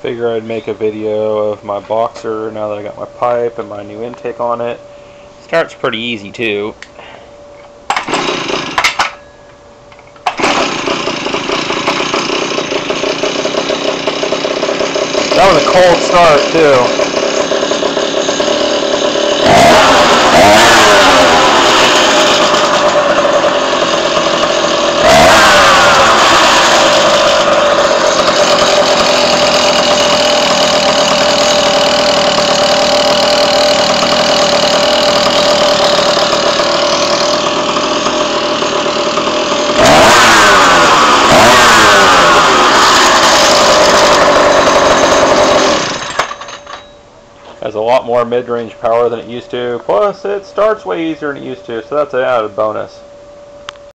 figure I'd make a video of my boxer now that I got my pipe and my new intake on it. Starts pretty easy too. That was a cold start too. Has a lot more mid-range power than it used to. Plus, it starts way easier than it used to, so that's an added bonus.